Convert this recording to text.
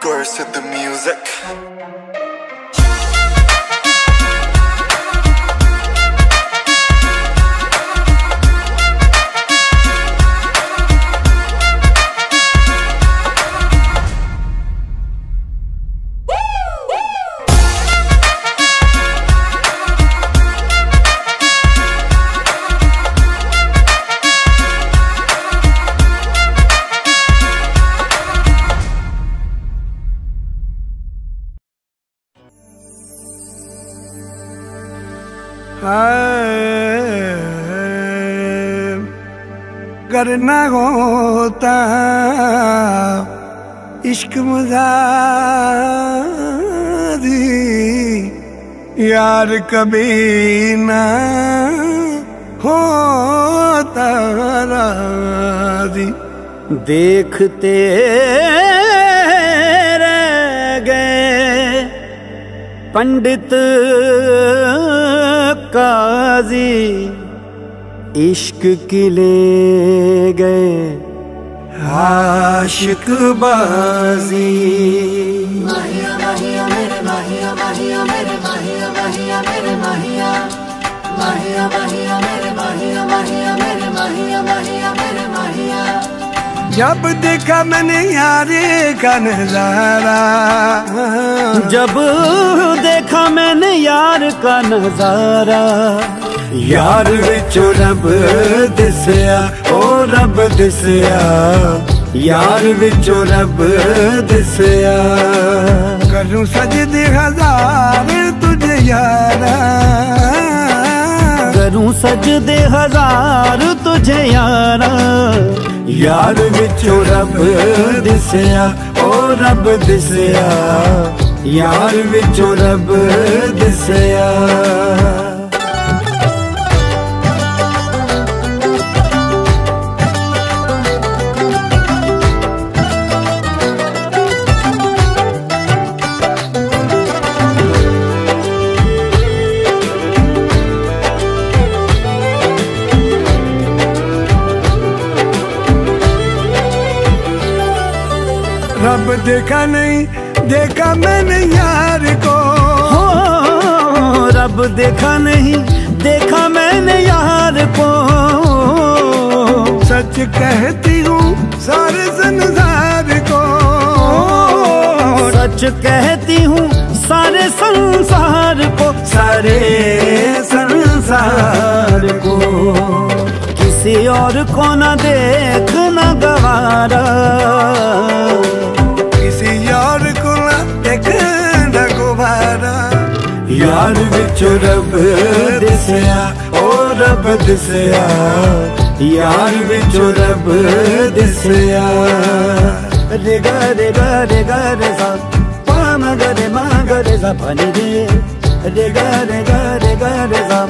Girls to the music. करना होता इश्क मुजादी यार कभी ना होता राजी देखते रह गए पंडित काजी इश्क की ले गए आशिक बाजी माहिया माहिया मेरे माहिया माहिया मेरे माहिया माहिया मेरे माहिया माहिया माहिया मेरे माहिया माहिया मेरे माहिया माहिया मेरे माहिया जब देखा मैंने यारे का नजारा जब देखा मैंने यार का नजारा यार विचो रब दिसया ओ रब दिसया यार विचो रब दिसया करूं सजदे हजार तुझे यारा करूं सजदे हजार तुझे यारा ਯਾਰ ਵਿੱਚੋਂ ਰੱਬ ਦਿਸਿਆ ਓ ਰੱਬ ਦਿਸਿਆ। ਯਾਰ ਵਿੱਚੋਂ ਰੱਬ ਦਿਸਿਆ। रब देखा नहीं देखा मैंने यार को। हो रब देखा नहीं देखा मैंने यार को। सच कहती हूँ सारे संसार को। सच कहती हूँ सारे संसार को। सारे संसार को। किसी और को न देखना गवारा। ਪਿਆਰ ਵਿੱਚ ਰੱਬ ਦਿਸਿਆ, ਓ ਰੱਬ ਦਿਸਿਆ। ਯਾਰ ਵਿੱਚ ਰੱਬ ਦਿਸਿਆ। ਰੇ ਗਾ ਰੇ ਗਾ ਰੇ ਗਾ ਰੇ ਸਾ ਪਾ ਮਾ ਗਾ ਰੇ ਮਾ ਗਾ ਰੇ ਸਾ ਪਾਣੀ ਦੇ ਰੇ ਗਾ ਰੇ ਗਾ ਰੇ ਗਾ ਰੇ ਸਾ